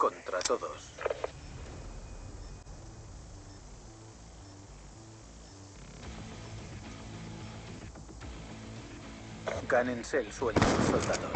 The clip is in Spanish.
contra todos. Gánense el sueldo, soldados.